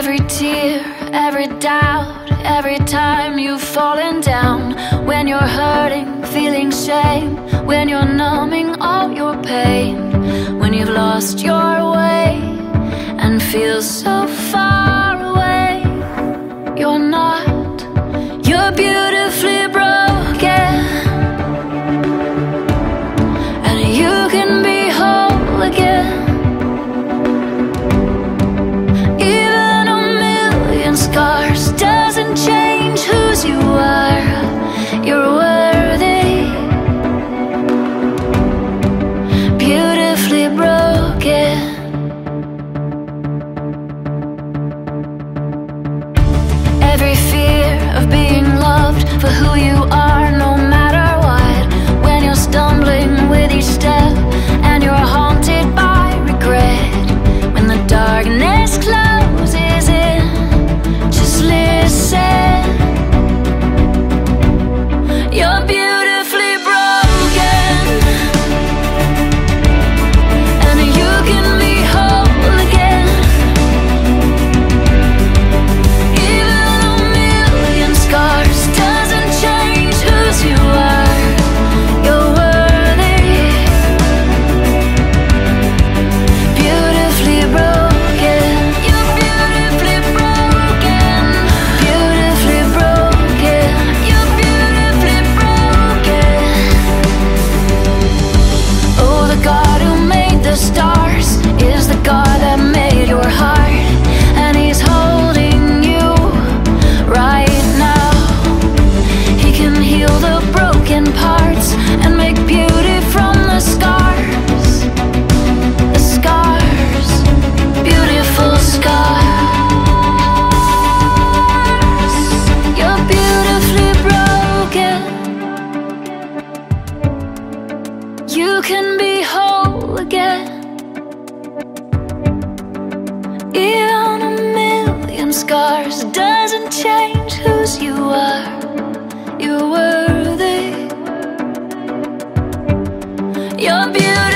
Every tear, every doubt, every time you've fallen down. When you're hurting, feeling shame. When you're numbing all your pain. When you've lost your way and feel so far away. You're not, you're beautifully scars doesn't change whose you are. You're worthy, beautifully broken. Every fear of being loved for who you are, is the God that made your heart, and He's holding you right now. He can heal the broken parts and make beauty from the scars. The scars, beautiful scars. You're beautifully broken. You can be scars doesn't change whose you are. You're worthy. You're beautiful.